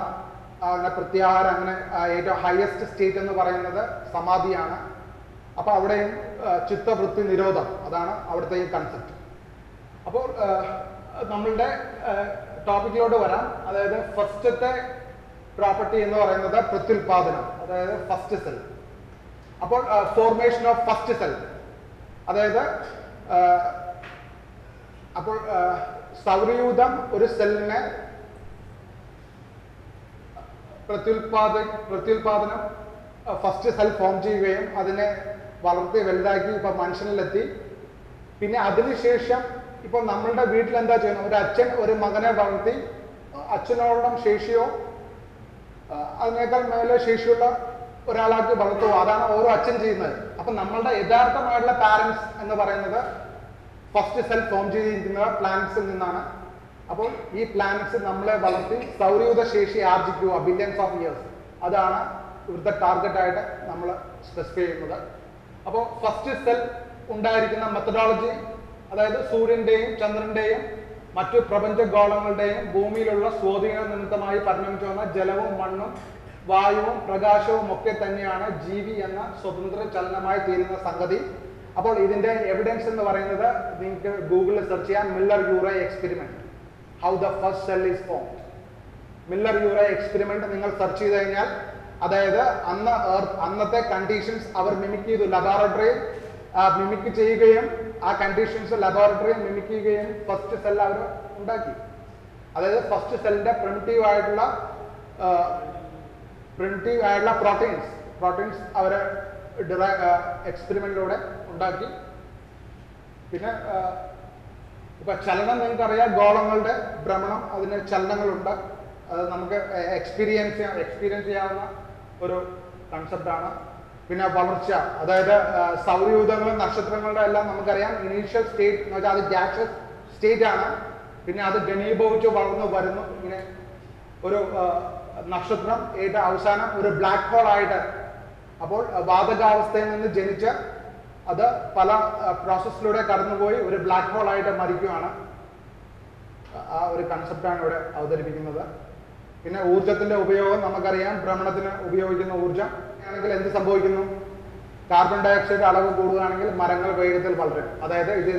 അങ്ങനെ പ്രത്യാഹാരം അങ്ങനെ ഏറ്റവും ഹയസ്റ്റ് സ്റ്റേറ്റ് എന്ന് പറയുന്നത് സമാധിയാണ്. അപ്പൊ അവിടെയും ചിത്തവൃത്തി നിരോധം. അതാണ് അവിടുത്തെ ഈ കൺസെപ്റ്റ് അപ്പോൾ നമ്മളുടെ ടോപ്പിക്കിലോട്ട് വരാം. അതായത് ഫസ്റ്റത്തെ പ്രോപ്പർട്ടി എന്ന് പറയുന്നത് പ്രത്യുൽപാദനം. അതായത് ഫസ്റ്റ് സെൽ അപ്പോൾ ഫോർമേഷൻ ഓഫ് ഫസ്റ്റ് സെൽ അതായത് അപ്പോൾ സൗരയൂഥം ഒരു സെല്ലിനെ പ്രത്യുൽപാദ പ്രത്യുൽപാദനം ഫസ്റ്റ് സെൽ ഫോം ചെയ്യുകയും അതിനെ വളർത്തി വലുതാക്കി ഇപ്പൊ മനുഷ്യനിലെത്തി. പിന്നെ അതിനുശേഷം ഇപ്പൊ നമ്മളുടെ വീട്ടിൽ എന്താ ചെയ്യുന്നത്? ഒരു അച്ഛൻ ഒരു മകനെ വളർത്തി അച്ഛനോളം ശേഷിയോ അതിനേക്കാൾ മേലെ ശേഷിയുള്ള ഒരാളാക്കി വളർത്തുക. അതാണ് ഓരോ അച്ഛൻ ചെയ്യുന്നത്. അപ്പൊ നമ്മളുടെ യഥാർത്ഥമായിട്ടുള്ള പാരന്റ്സ് എന്ന് പറയുന്നത് ഫസ്റ്റ് സെൽ ഫോം ചെയ്തിരിക്കുന്നത് പ്ലാനറ്റ്സിൽ നിന്നാണ്. അപ്പോൾ ഈ പ്ലാനറ്റ്സ് നമ്മളെ വളർത്തി സൗരയൂഥ ശേഷി ആർജിക്കുക ബില്യൻസ് ഓഫ് ഇയേഴ്സ് അതാണ് ഇവിടുത്തെ ടാർഗറ്റ് ആയിട്ട് നമ്മൾ സ്പെസിഫൈ ചെയ്യുന്നത്. അപ്പോൾ ഫസ്റ്റ് സെൽ ഉണ്ടായിരിക്കുന്ന മെത്തഡോളജി അതായത് സൂര്യന്റെയും ചന്ദ്രന്റെയും മറ്റു പ്രപഞ്ച ഗോളങ്ങളുടെയും ഭൂമിയിലുള്ള സ്വാധീന നിമിത്തമായി പരിണമിച്ചു വന്ന ജലവും മണ്ണും വായുവും പ്രകാശവും ഒക്കെ തന്നെയാണ് ജീവി എന്ന സ്വതന്ത്ര ചലനമായി തീരുന്ന സംഗതി. അപ്പോൾ ഇതിന്റെ എവിഡൻസ് എന്ന് പറയുന്നത് നിങ്ങൾക്ക് ഗൂഗിളിൽ സെർച്ച് ചെയ്യാം. Miller Urey experiment how the first cell is form Miller Urey experiment നിങ്ങൾ സെർച്ച് ചെയ്ത് കഴിഞ്ഞാൽ അതായത് അന്ന് അന്നത്തെ കണ്ടീഷൻസ് അവർ മിമിക് ചെയ്തു. ലബോറട്ടറിയിൽ മിമിക് ചെയ്യുകയും ആ കണ്ടീഷൻസ് ലബോറട്ടറിയിൽ മിമിക് ചെയ്യുകയും ഫസ്റ്റ് സെൽ അവർ ഉണ്ടാക്കി. അതായത് ഫസ്റ്റ് സെല്ലിന്റെ പ്രിമിറ്റീവ് ആയിട്ടുള്ള പ്രിമിറ്റീവ് ആയിട്ടുള്ള പ്രോട്ടീൻസ് പ്രോട്ടീൻസ് അവർ എക്സ്പെരിമെന്റിലൂടെ ഉണ്ടാക്കി. പിന്നെ ഇപ്പൊ ചലനം നിങ്ങൾക്കറിയാം ഗോളങ്ങളുടെ ഭ്രമണം അതിന് ചലനങ്ങളുണ്ട്. അത് നമുക്ക് എക്സ്പീരിയൻസ് എക്സ്പീരിയൻസ് ചെയ്യാവുന്ന ഒരു കൺസെപ്റ്റ് ആണ്. പിന്നെ വളർച്ച അതായത് സൗരയൂഥങ്ങളും നക്ഷത്രങ്ങളുടെ എല്ലാം നമുക്കറിയാം. ഇനീഷ്യൽ സ്റ്റേറ്റ് എന്ന് വെച്ചാൽ അത് ഗ്യാഷസ് സ്റ്റേറ്റ് ആണ്. പിന്നെ അത് ഘനീഭവിച്ച് വളർന്നു വരുന്നു. ഇങ്ങനെ ഒരു നക്ഷത്രം ഏറ്റവും അവസാനം ഒരു ബ്ലാക്ക് ഹോൾ ആയിട്ട് അപ്പോൾ വാതകാവസ്ഥയിൽ നിന്ന് ജനിച്ച അത് പല പ്രോസസ്സിലൂടെ കടന്നുപോയി ഒരു ബ്ലാക്ക് ഹോൾ ആയിട്ട് മരിക്കുകയാണ് ആ ഒരു കൺസെപ്റ്റാണ് ഇവിടെ അവതരിപ്പിക്കുന്നത്. പിന്നെ ഊർജത്തിന്റെ ഉപയോഗം നമുക്കറിയാം. ഭ്രമണത്തിന് ഉപയോഗിക്കുന്ന ഊർജം ആണെങ്കിൽ എന്ത് സംഭവിക്കുന്നു? കാർബൺ ഡയോക്സൈഡ് അളവ് കൂടുകയാണെങ്കിൽ മരങ്ങൾ വേഗത്തിൽ വളരും. അതായത് ഇത്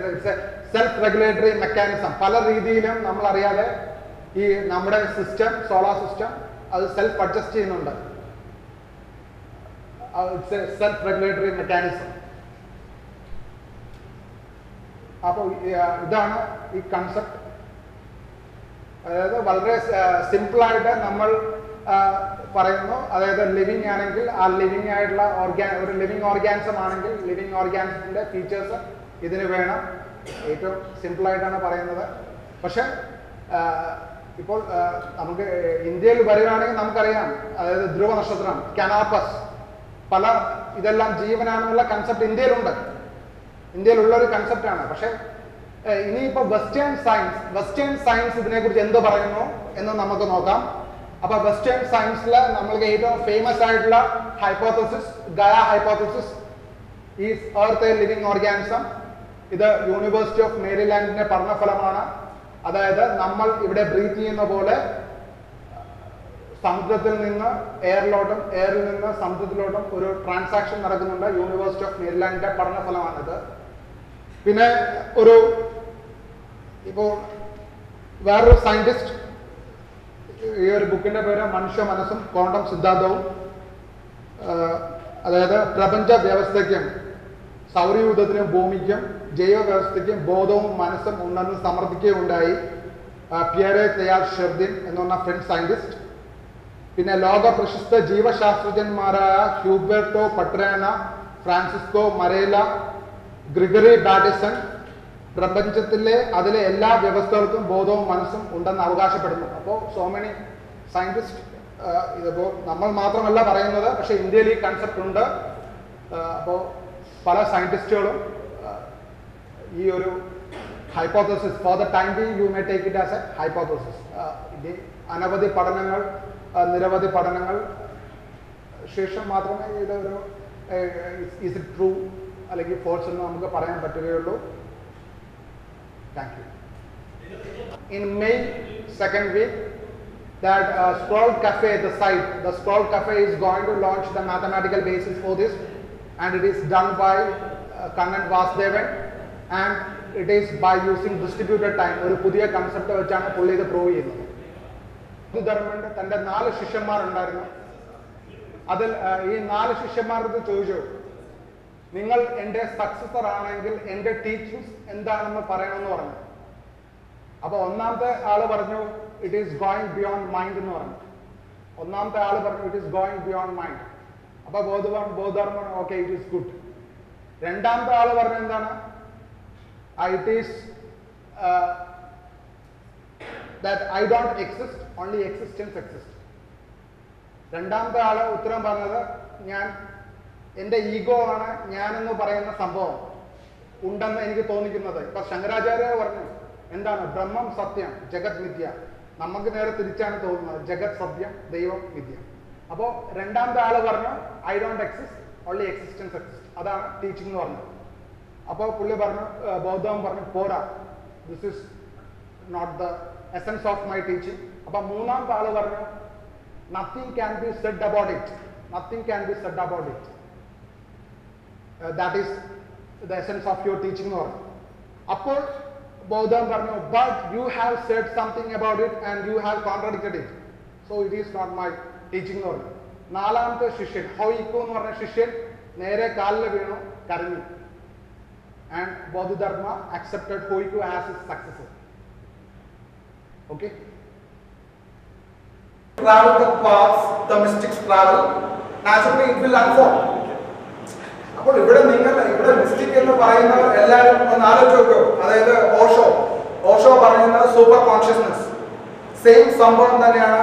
സെൽഫ് റെഗുലേറ്ററി മെക്കാനിസം പല രീതിയിലും നമ്മൾ അറിയാതെ ഈ നമ്മുടെ സിസ്റ്റം സോളാർ സിസ്റ്റം അത് സെൽഫ് അഡ്ജസ്റ്റ് ചെയ്യുന്നുണ്ട് it's a self regulatory mechanism അപ്പോൾ ഇതാണ് ഈ കൺസെപ്റ്റ് അതായത് വളരെ സിമ്പിൾ ആയിട്ട് നമ്മൾ പറയുന്നു. അതായത് ലിവിങ് ആണെങ്കിൽ ആ ലിവിങ് ആയിട്ടുള്ള ഓർഗാൻ ഒരു ലിവിങ് ഓർഗാനിസം ആണെങ്കിൽ ലിവിങ് ഓർഗാനിസത്തിന്റെ ഫീച്ചേഴ്സ് ഇതിന് വേണം. ഏറ്റവും സിമ്പിൾ ആയിട്ടാണ് പറയുന്നത്. പക്ഷെ ഇപ്പോൾ നമുക്ക് ഇന്ത്യയിൽ വരികയാണെങ്കിൽ നമുക്കറിയാം. അതായത് ധ്രുവ നക്ഷത്രം കനാപ്പസ് പല ഇതെല്ലാം ജീവനാണെന്നുള്ള കൺസെപ്റ്റ് ഇന്ത്യയിലുണ്ട്. ഇന്ത്യയിലുള്ള ഒരു കൺസെപ്റ്റാണ് പക്ഷെ ഇനിയിപ്പോ വെസ്റ്റേൺ സയൻസ് വെസ്റ്റേൺ സയൻസ് ഇതിനെക്കുറിച്ച് എന്ത് പറയുന്നു എന്ന് നമുക്ക് നോക്കാം. അപ്പൊ വെസ്റ്റേൺ സയൻസിൽ നമ്മൾക്ക് ഏറ്റവും ഫേമസ് ആയിട്ടുള്ള hypothesis Gaia hypothesis is earth a living organism ഇത് യൂണിവേഴ്സിറ്റി ഓഫ് മേരിലാൻഡിന്റെ പഠനഫലമാണ്. അതായത് നമ്മൾ ഇവിടെ ബ്രീത്ത് ചെയ്യുന്ന പോലെ സമുദ്രത്തിൽ നിന്ന് എയറിലോട്ടും എയറിൽ നിന്ന് സമുദ്രത്തിലോട്ടും ഒരു ട്രാൻസാക്ഷൻ നടക്കുന്നുണ്ട്. യൂണിവേഴ്സിറ്റി ഓഫ് മേരിലാൻഡിന്റെ പഠനഫലമാണിത്. പിന്നെ ഒരു ഇപ്പോൾ വേറൊരു സയന്റിസ്റ്റ് ഈ ഒരു ബുക്കിന്റെ പേര് മനുഷ്യ മനസ്സും ക്വാണ്ടം സിദ്ധാന്തവും അതായത് പ്രപഞ്ച വ്യവസ്ഥയ്ക്കും സൗരയൂഥത്തിനും ഭൂമിക്കും ജൈവ വ്യവസ്ഥയ്ക്കും ബോധവും മനസ്സും ഉണ്ടെന്ന് സമർത്ഥിക്കുകയുണ്ടായി പിയറെ തയ്യാർ ഷെർദിൻ എന്ന് പറഞ്ഞ ഫ്രഞ്ച് സയന്റിസ്റ്റ് പിന്നെ ലോക പ്രശസ്ത ജീവശാസ്ത്രജ്ഞന്മാരായ ഹ്യൂബർട്ടോ പട്രാന ഫ്രാൻസിസ്കോ മരേല ഗ്രിഗറി ബാഡിസൺ പ്രപഞ്ചത്തിലെ അതിലെ എല്ലാ വ്യവസ്ഥകൾക്കും ബോധവും മനസ്സും ഉണ്ടെന്ന് അവകാശപ്പെടുന്നു. അപ്പോൾ സോ മെനി സയന്റിസ്റ്റ് ഇതിപ്പോൾ നമ്മൾ മാത്രമല്ല പറയുന്നത് പക്ഷേ ഇന്ത്യയിൽ ഈ കൺസെപ്റ്റ് ഉണ്ട്. അപ്പോൾ പല സയന്റിസ്റ്റുകളും ഈ ഒരു hypothesis for the time be you may take it as a hypothesis ഇനി അനവധി പഠനങ്ങൾ നിരവധി പഠനങ്ങൾ ശേഷം മാത്രമേ ഇത് ഒരു ഇസ് ഇറ്റ് ട്രൂ അല്ലെങ്കിൽ ഫോൾസ് എന്ന് നമുക്ക് പറയാൻ പറ്റുകയുള്ളൂ thank you in May second week that uh, Scroll Cafe, the site, the Scroll Cafe is going to launch the mathematical basis for this and it is done by uh, Kannan Vasudevan and it is by using distributed time. ഒരു പുതിയ concept വെച്ചാണ് പുള്ളി ഇത് prove ചെയ്യുന്നത് ബുദ്ധധർമ്മന്റെ തന്റെ നാല് shishyanmar അതിൽ adil ഈ നാല് ശിഷ്യന്മാർക്ക് ചോദിച്ചു നിങ്ങൾ എന്റെ സക്സസർ ആണെങ്കിൽ എന്റെ ടീച്ചിങ്സ് എന്താണെന്ന് പറയണമെന്ന് പറഞ്ഞു. അപ്പൊ ഒന്നാമത്തെ ആൾ പറഞ്ഞു it is going beyond mind എന്ന് പറഞ്ഞു. ഒന്നാമത്തെ ആൾ പറഞ്ഞു it is going beyond mind അപ്പൊ ബോധവാൻ Bodhidharma okay it is good രണ്ടാമത്തെ ആൾ പറഞ്ഞ എന്താണ്? It is that I don't exist only existence exist രണ്ടാമത്തെ ആൾ ഉത്തരം പറഞ്ഞത് ഞാൻ എന്റെ ഈഗോ ആണ് ഞാനെന്ന് പറയുന്ന സംഭവം ഉണ്ടെന്ന് എനിക്ക് തോന്നിക്കുന്നത്. ഇപ്പൊ ശങ്കരാചാര്യ പറഞ്ഞു എന്താണ്? ബ്രഹ്മം സത്യം ജഗത് വിദ്യ നമുക്ക് നേരെ തിരിച്ചാണ് തോന്നുന്നത് ജഗത് സത്യം ദൈവം വിദ്യ അപ്പോ രണ്ടാമത്തെ ആൾ പറഞ്ഞു I don't exist only existence exist അതാണ് ടീച്ചിങ് എന്ന് പറഞ്ഞത്. അപ്പോൾ പുള്ളി പറഞ്ഞു ബൗദ്ധം പറഞ്ഞു പോരാ this is not the essence of my teaching അപ്പൊ മൂന്നാമത്തെ ആൾ പറഞ്ഞു nothing can be said about it nothing can be said about it that is the essence of your teaching എന്ന് പറഞ്ഞു അപ്പോൾ ബൗദ്ധം പറഞ്ഞു but you have said something about it and you have contradicted it so it is not my teaching എന്ന് പറഞ്ഞു നാലാമത്തെ ശിഷ്യൻ ഹോയിക്കോ എന്ന് പറഞ്ഞ ശിഷ്യൻ നേരെ കാലിൽ വീണു കരഞ്ഞു and Bodhidharma accepted ഹോയിക്കോ as his successor okay travel the paths the mystics travel, naturally it will unfold. അപ്പോൾ ഇവിടെ നിങ്ങൾ ഇവിടെ മിസ്റ്റിക് എന്ന് പറയുന്ന എല്ലാവരും ഒന്ന് ആലോചിച്ച് നോക്കൂ. അതായത് ഓഷോ. ഓഷോ പറയുന്നത് സൂപ്പർ കോൺഷ്യസ്നസ് സെയിം സംഭവം തന്നെയാണ്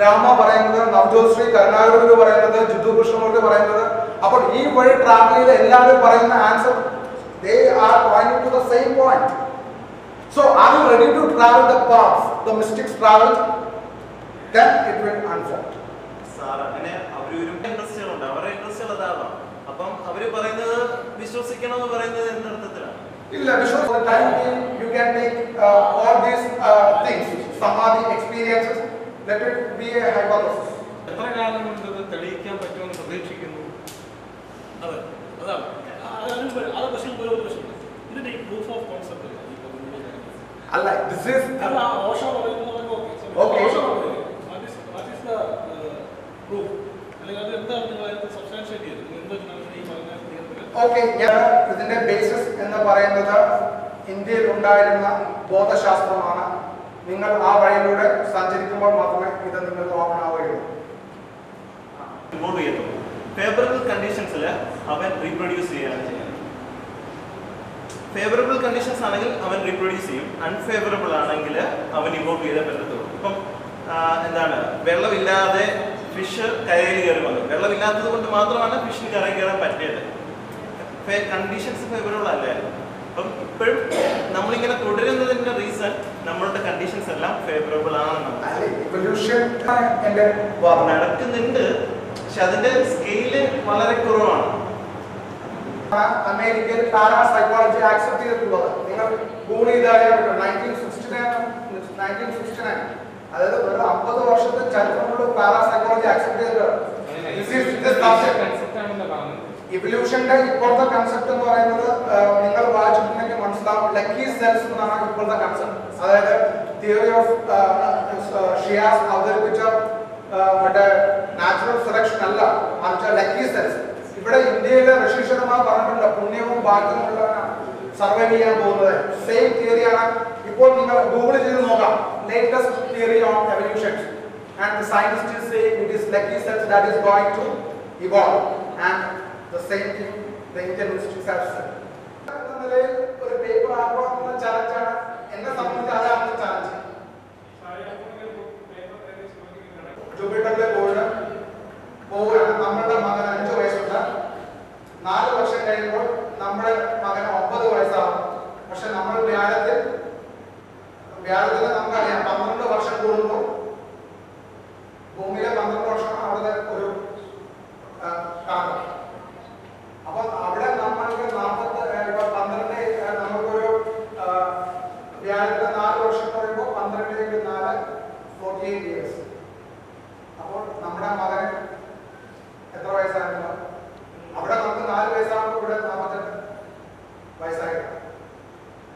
രാമ പറയുന്നത് നവജോത് ശ്രീ കരുണാകരൂർ പറയുന്നത് ജിദ്ദു കൃഷ്ണമൂർത്തി പറയുന്നത്. അപ്പോൾ ഈ വഴി ട്രാവൽ ചെയ്ത് എല്ലാവരും പറയുന്ന answer they are point to the same point so are you ready to travel the path the mystics travel then it will unfold sir അങ്ങനെ അവരൊരു പറയുന്നത് വിശ്വസിക്കണം എന്ന് പറയുന്നത് എന്തർത്ഥത്തിലാണ് ഇല്ല you can take uh, all these uh, things, samadhi experiences, let it be a hypothesis. എത്ര കാലം കൊണ്ട് ഇത് തെളിയിക്കാൻ പറ്റുമെന്ന് പ്രതീക്ഷിക്കുന്നു? അതെ അതാണ്. അത് പ്രശ്നം ഒരു പ്രശ്നം. ഇതിന്റെ ഈ പ്രൂഫ് ഓഫ് കോൺസെപ്റ്റ് അല്ല ദിസ് ഈസ് അല്ല ഓഷോ പറയുന്നത് Okay. ഓഷോ പറയുന്നത് what is what is the proof അല്ലെങ്കിൽ അത് എന്താണ് നിങ്ങൾ അതിനകത്ത് സബ്സ്റ്റാൻഷിയേറ്റ് ചെയ്തത് നിങ്ങൾ എന്താ നിങ്ങൾ ഈ പറഞ്ഞ തീർന്നില്ല ഓക്കെ ഞാൻ ഇതിന്റെ ബേസിസ് എന്ന് പറയുന്നത് ഇന്ത്യയിൽ ഉണ്ടായിരുന്ന ബോധശാസ്ത്രമാണ്. നിങ്ങൾ ആ വഴിയിലൂടെ സഞ്ചരിക്കുമ്പോൾ മാത്രമേ ഇത് നിങ്ങൾക്ക് ഓപ്പൺ ആവുകയുള്ളൂ ഫേവറബിൾ കണ്ടീഷൻസിൽ അവൻ റീപ്രൊഡ്യൂസ് ചെയ്യുകയാണ് ചെയ്യുന്നത്. ഫേവറബിൾ കണ്ടീഷൻസ് ആണെങ്കിൽ അവൻ റീപ്രൊഡ്യൂസ് ചെയ്യും. അൺഫേവറബിൾ ആണെങ്കിൽ അവൻ ഇൻവോൾവ് ചെയ്തേ പറ്റത്തുള്ളൂ. ഇപ്പം എന്താണ്? വെള്ളമില്ലാതെ ഫിഷ് കരയിൽ കയറി വന്നു. വെള്ളമില്ലാത്തത് കൊണ്ട് മാത്രമാണ് ഫിഷിന് കരയിൽ കയറാൻ പറ്റിയത്. കണ്ടീഷൻസ് ഫേവറബിൾ അല്ലായിരുന്നു. അപ്പം ഇപ്പോഴും നമ്മളിങ്ങനെ തുടരുന്നതിന്റെ റീസൺ നമ്മളുടെ കണ്ടീഷൻസ് എല്ലാം ഫേവറബിൾ ആണെന്നാണ്. നടക്കുന്നുണ്ട് പക്ഷെ അതിന്റെ സ്കെയിൽ വളരെ കുറവാണ്. അമേരിക്കയിൽ പാരാ സൈക്കോളജി ആക്സെപ്റ്റ് ചെയ്തിട്ടുള്ളത്. നിങ്ങൾ ഗൂഗിൾ ചെയ്താൽ nineteen sixty nine nineteen sixty nine അതായത് ഒരു അമ്പത് വർഷത്തെ ചരിത്രമുള്ള പാരാ സൈക്കോളജി ആക്സെപ്റ്റ് ചെയ്തിട്ടുണ്ട് This is the concept. Concept ആണെന്ന് കാണുന്നത് ഇവല്യൂഷന്റെ ഇപ്പോഴത്തെ കൺസെപ്റ്റ് എന്ന് പറയുന്നത് നിങ്ങൾ വായിച്ചിട്ടുണ്ടെങ്കിൽ മനസ്സിലാവും. ലക്കി സെൽസ് എന്നാണ് ഇപ്പോഴത്തെ കൺസെപ്റ്റ് അതായത് തിയറി ഓഫ് ഷിയാസ് അവതരിപ്പിച്ച മറ്റേ നാച്ചുറൽ സെലക്ഷൻ അല്ല മറിച്ച് ലക്കി സെൽസ് ഇവിടെ ഇന്ത്യയിലെ ഋഷീശ്വരന്മാർ പറഞ്ഞിട്ടുണ്ട് പുണ്യവും ഭാഗ്യവും ഉള്ളവനാണ് സർവൈവ് ചെയ്യാൻ പോകുന്നത്. സെയിം തിയറിയാണ് ഇപ്പോൾ നിങ്ങൾ ഗൂഗിൾ ചെയ്ത് നോക്കാം. Latest theory on evolution and the scientist say it is lucky cells that is going to evolve and the same thing the Indian institute have said എന്ന നിലയിൽ ഒരു പേപ്പർ ആക്കുക ചലഞ്ചാണ് എന്നെ സംബന്ധിച്ച് അതാണ് ചാലഞ്ച് ജൂപ്പിറ്ററിലെ ബോർഡ് പോവുകയാണ്. നമ്മളുടെ മകൻ അഞ്ചു വയസ്സുണ്ട്. നാല് വർഷം കഴിയുമ്പോൾ നമ്മുടെ മകൻ ഒമ്പത് വയസ്സാകും. പക്ഷെ നമ്മൾ വ്യാഴത്തിൽ വ്യാഴത്തിൽ നമുക്കറിയാം പന്ത്രണ്ട് വർഷം കൂടുമ്പോൾ ഭൂമിയിലെ പന്ത്രണ്ട് വർഷം അവിടെ ഒരു ആ, കാലം അപ്പൊ അവിടെ നമ്മൾക്ക് നാൽപ്പത്തി ഇപ്പൊ പന്ത്രണ്ട് ആ, നമുക്കൊരു ആ, വ്യാഴത്തിലെ നാല് വർഷം എന്ന് പറയുമ്പോൾ പന്ത്രണ്ടിലേക്ക് നാല് ഫോർട്ടി എയ്റ്റ് ഇയേഴ്സ് അപ്പോൾ നമ്മുടെ മകന് എത്ര വയസ്സായിരുന്നു അവിടെ നമുക്ക് നാല് വയസ്സാകുമ്പോൾ ഇവിടെ നാൽപ്പത്തെട്ട് വയസ്സായിട്ടുണ്ട്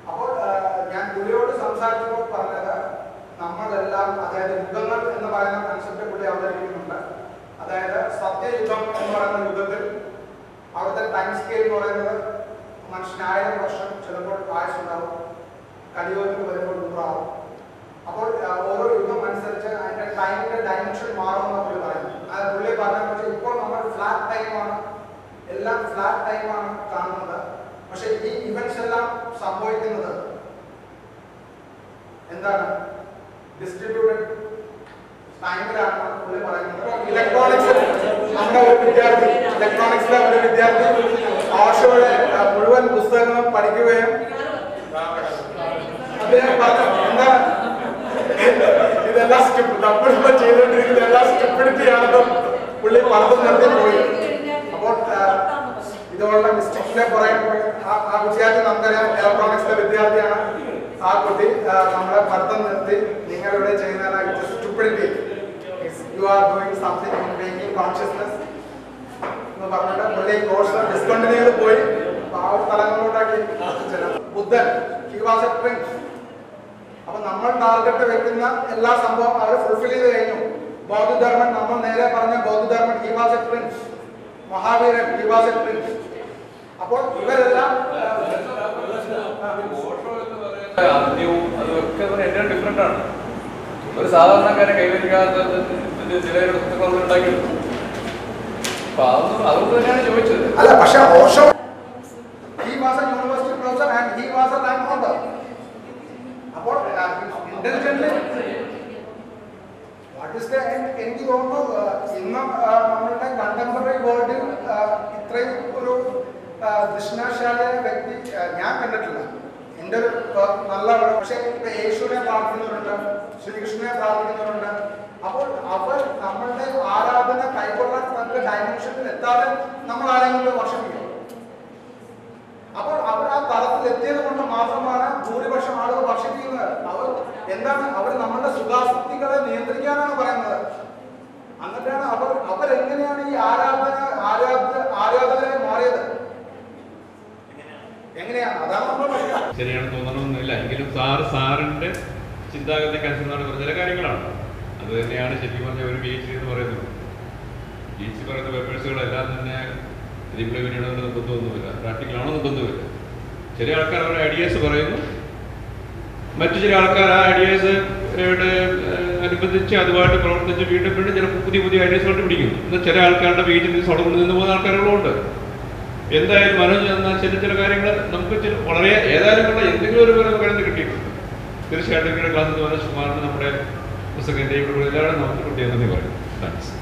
അപ്പോൾ ആ, ഞാൻ പുള്ളിയോട് സംസാരിച്ചപ്പോൾ പറഞ്ഞത് നമ്മളെല്ലാം അതായത് യുഗങ്ങൾ എന്ന് പറയുന്ന കൺസെപ്റ്റ് പുള്ളി അവതരിപ്പിക്കുന്നുണ്ട് അതായത് സത്യയുഗം എന്ന് പറയുന്ന യുഗത്തിൽ അവിടുത്തെ ടൈം സ്കെയിൽ എന്ന് പറയുന്നത് മനുഷ്യന് ആയിരം വർഷം ചിലപ്പോൾ ആയുസുണ്ടാവും കലിയുഗത്തിൽ വരുമ്പോൾ നൂറാവും അപ്പോൾ ആ, ഓരോ യുഗം അനുസരിച്ച് അതിന്റെ ടൈമിന്റെ ഡയമെൻഷൻ മാറുമെന്ന് പുള്ളി പറയുന്നു. അത് പുള്ളി പറഞ്ഞ പക്ഷേ ഇപ്പോൾ നമ്മൾ ഫ്ലാറ്റ് ടൈമാണ് എല്ലാം ഫ്ലാറ്റ് ടൈമാണ് കാണുന്നത്. പക്ഷേ ഈ ഇവന്റ്സ് എല്ലാം സംഭവിക്കുന്നത് എന്താണ്? ഡിസ്ട്രിബ്യൂട്ടഡ് ടൈമിലാണ് പുള്ളി പറയുന്നത്. ഇലക്ട്രോണിക്സ് നമ്മുടെ ഒരു വിദ്യാർത്ഥി ഇലക്ട്രോണിക്സിലെ ഒരു വിദ്യാർത്ഥി ഓഷോയുടെ മുഴുവൻ പുസ്തകങ്ങളും പഠിക്കുകയും അദ്ദേഹം പറഞ്ഞു എന്താണ് ഇതെല്ലാം സ്റ്റിപ്പ് നമ്മളിപ്പോ ചെയ്തുകൊണ്ടിരിക്കുന്ന സ്റ്റെപ്പ് എടുത്തിയാണെന്നും പുള്ളി പറഞ്ഞു നിർത്തി പോയി. അപ്പോൾ ഇതുപോലുള്ള മിസ്റ്റേക്സിലെ കുറെ ആ- വിദ്യാർത്ഥി നമുക്കറിയാം ഇലക്ട്രോണിക്സിലെ വിദ്യാർത്ഥിയാണ്. ആ കുട്ടി ആ, നമ്മുടെ പഠിത്തം നിർത്തി. നിങ്ങൾ ഇവിടെ ചെയ്യുന്ന stupidity you are doing something making consciousness എന്ന് പറഞ്ഞിട്ട് പുള്ളി കോഴ്സ് ഡിസ്കണ്ടിന്യൂ പോയി. ആ ഒരു സ്ഥലങ്ങളിലോട്ടാക്കി ചെല്ലുന്നത്. ബുദ്ധൻ ഹി വാസ് അപ്പൊ നമ്മൾ ടാർഗറ്റ് വെക്കുന്ന എല്ലാ സംഭവം അവർ ഫുൾഫിൽ ചെയ്ത് കഴിഞ്ഞു. ബൗദ്ധധർമ്മൻ നമ്മൾ നേരെ പറഞ്ഞ ബൗദ്ധധർമ്മൻ he was a prince മഹാവീരൻ he was a prince അപ്പോൾ ഇവരെല്ലാം ആദ്യവും അതൊക്കെ എല്ലാം ഡിഫറെന്റ് ആണ്. ഒരു സാധാരണക്കാരെ കൈവരിക്കാത്ത ചില അപ്പൊ അതൊന്നും അതുകൊണ്ട് തന്നെയാണ് ചോദിച്ചത്. അല്ല പക്ഷെ Osho he was a university professor and he was a rank holder അപ്പോൾ ഇന്റലിജന്റ് വാട്ട് ഇസ് ദ എനിക്ക് തോന്നുന്നു ആ, ഇന്ന് നമ്മളുടെ കണ്ടംപററി വേൾഡിൽ ഇത്രയും ഒരു ആ, വ്യക്തി ഞാൻ കണ്ടിട്ടില്ല. എന്റെ ഒരു നല്ല ഒരു പക്ഷേ ഇപ്പൊ യേശുവിനെ പ്രാർത്ഥിക്കുന്നവരുണ്ട് ശ്രീകൃഷ്ണനെ പ്രാർത്ഥിക്കുന്നവരുണ്ട്. അപ്പോൾ അവർ നമ്മളുടെ ആരാധന കൈക്കൊള്ളാൻ തക്ക ഡയമെൻഷനിൽ എത്താതെ നമ്മൾ ആരെങ്കിലും വർഷിപ്പിക്കും അപ്പോൾ അവർ ആ തലത്തിൽ എത്തിയത് കൊണ്ട് മാത്രമാണ് ഭൂരിപക്ഷം ആളുകൾ ഭക്ഷിക്കുന്നത്. അവർ എന്താണ് അവർ നമ്മുടെ സുഖാസക്തികളെ നിയന്ത്രിക്കാനാണ് പറയുന്നത്? എന്നിട്ടാണ് അവർ അവരെങ്ങനെയാണ് ഈ ആരാധന ആരാധ ആരാധകരായി മാറിയത്? എങ്ങനെയാണ്? അതാണ് നമ്മൾ ശരിയാണെന്ന് തോന്നണമെന്നില്ല. എങ്കിലും സാറ് സാറിന്റെ ചിന്താഗതിക്ക് അനുസരിച്ചാണ് ചില കാര്യങ്ങളാണ്. അത് തന്നെയാണ് ശരിക്കും പറഞ്ഞ ഒരു പി എച്ച് എന്ന് പറയുന്നത്. പി എച്ച് പറയുന്ന പേപ്പേഴ്സുകളെല്ലാം തന്നെ റിപ്ലിമിനാണെന്ന് നിർബന്ധമൊന്നുമില്ല. പ്രാക്ടിക്കലാണോ നിർബന്ധമില്ല. ചില ആൾക്കാർ അവരുടെ ഐഡിയാസ് പറയുന്നു. മറ്റു ചില ആൾക്കാർ ആ ഐഡിയാസ് അനുബന്ധിച്ച് അതുമായിട്ട് പ്രവർത്തിച്ച് വീണ്ടും വീണ്ടും ചില പുതിയ പുതിയ ഐഡിയാസ് കണ്ടുപിടിക്കുന്നു എന്നാൽ ചില ആൾക്കാരുടെ വീട്ടിൽ നിന്ന് സ്വടം നിന്ന് പോകുന്ന ആൾക്കാരുകളുണ്ട് എന്തായാലും മനോജ് എന്നാൽ ചില ചില കാര്യങ്ങൾ നമുക്ക് ചില വളരെ ഏതായാലും ഉള്ള എന്തെങ്കിലും ഒരു പോലെ നമുക്ക് കിട്ടിയിട്ടുണ്ട്. തീർച്ചയായിട്ടും ഇങ്ങനെ ക്ലാസ്സിൽ മനോജ് കുമാറിന് നമ്മുടെ പുസ്തകം എല്ലാവരും നമുക്ക് കിട്ടിയെന്ന് പറയും താങ്ക്സ്